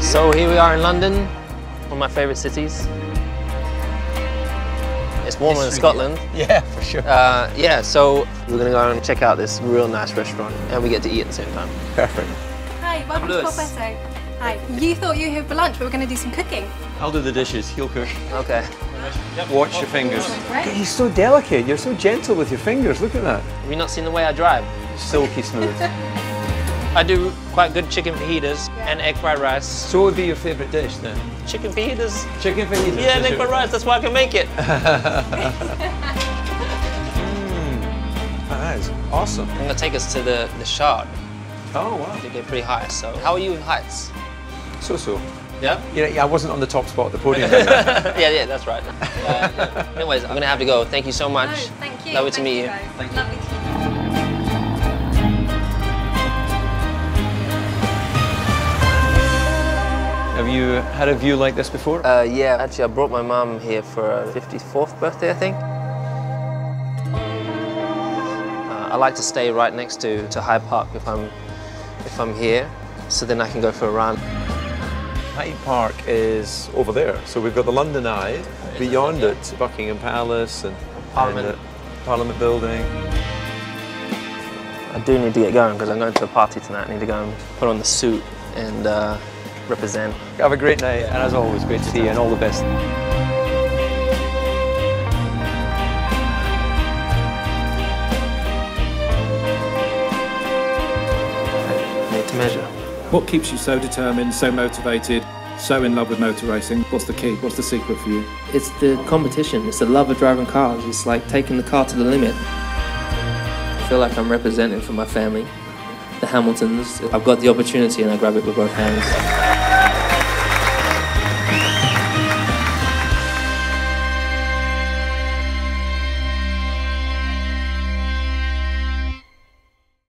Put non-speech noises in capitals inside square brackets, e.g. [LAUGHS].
So here we are in London, one of my favourite cities. It's warmer in Scotland. Yeah, for sure. Uh, yeah, so we're gonna go and check out this real nice restaurant and we get to eat at the same time. Perfect. Hi, welcome to Lewis. Corpetto. Hi. You thought you were here for lunch, but we're going to do some cooking. I'll do the dishes. He'll cook. Okay. Watch your fingers. Great. He's so delicate. You're so gentle with your fingers. Look at that. Have you not seen the way I drive? Silky smooth. [LAUGHS] I do quite good chicken fajitas and egg fried rice. so what would be your favourite dish then? Chicken fajitas? Chicken fajitas. Yeah, and is egg fried rice, that's why I can make it. [LAUGHS] That is awesome. I'm gonna take us to the, the Shard. Oh wow. They get pretty high, so how are you in heights? So so. Yeah? Yeah, yeah, I wasn't on the top spot of the podium. [LAUGHS] yeah, yeah, that's right. Uh, anyways, I'm gonna have to go. Thank you so much. No, thank you. Lovely to meet you. guys. Thank you. Lovely to meet you. Have you had a view like this before? Uh, yeah, actually, I brought my mum here for her 54th birthday, I think. Uh, I like to stay right next to, to Hyde Park if I'm, if I'm here, so then I can go for a run. Hyde Park is over there. So we've got the London Eye. Beyond it, Buckingham Palace and Parliament. and the Parliament Building. I do need to get going because I'm going to a party tonight. I need to go and put on the suit and uh, represent. Have a great night, and as always, great to see you, and all the best. Made to measure. What keeps you so determined, so motivated, so in love with motor racing? What's the key? What's the secret for you? It's the competition. It's the love of driving cars. It's like taking the car to the limit. I feel like I'm representing for my family, the Hamiltons. I've got the opportunity and I grab it with both hands.